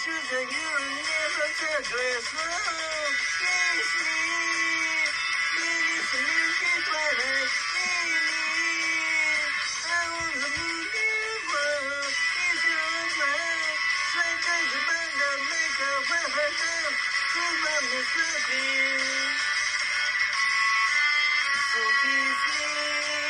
Christmas and you never said Christmas. Kiss me. Baby, please I want you better make a perfect time. Cause I'm. So kiss me.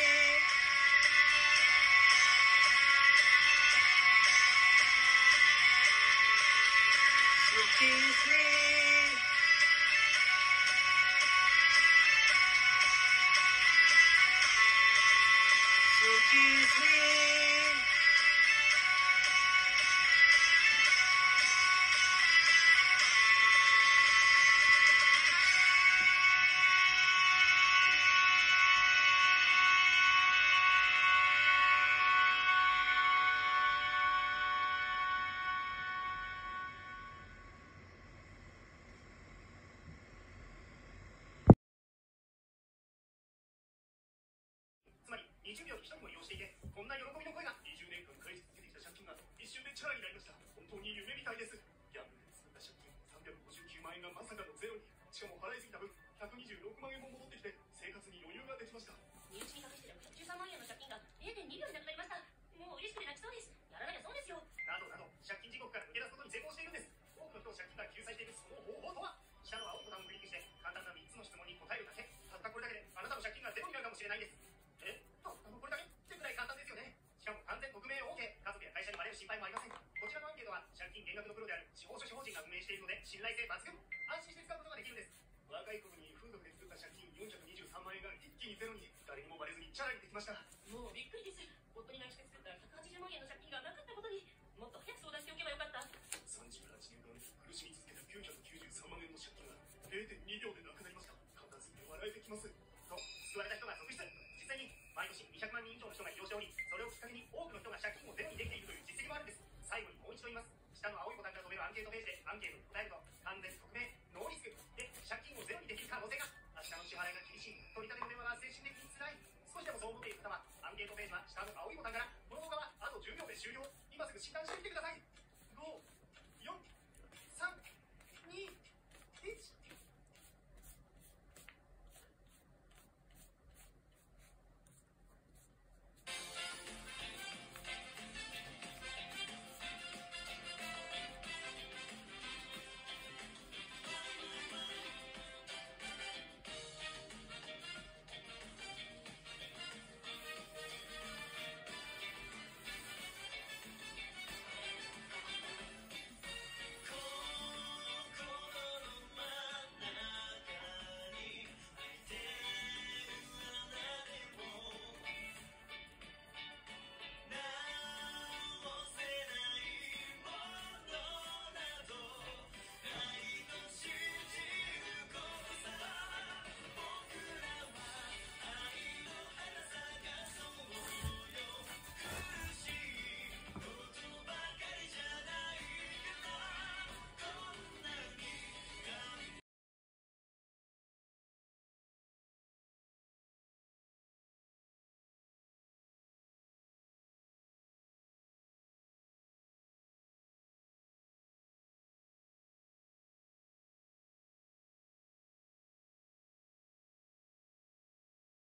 Please, please. Me. So kiss me. So kiss me.20 秒に一人も利用していて、こんな喜びの声が20年間返し続けてきた借金が一瞬でチャラになりました。本当に夢みたいです。ギャンブルで作った借金359万円がまさかのゼロに。しかも払いすぎた分、126で、あなたの借金がゼロになるか？もしれないんです。のこれだけってい簡単ですよね。しか？も完全匿名 OK。家族や会社にバレる。の、である司法書士法人が運営しているので、信頼性抜群。安心して使うことができるんです。若い頃に風俗で作った借金423万円が一気にゼロに、誰にもバレずにチャラにできました。もうびっくりです夫に内緒で作った180万円の借金がなか？ったことにもっと早く相談しておけばよか？った38年間苦しみ続けた993万円の借金が0.2秒ケートページでアンケートに答えると完全匿名ノーリスクで借金をゼロにできる可能性が明日の支払いが厳しい取り立ての電話が精神的に辛い少しでもそう思っている方はアンケートページは下の青いボタンからこの動画はあと10秒で終了今すぐ診断してみてください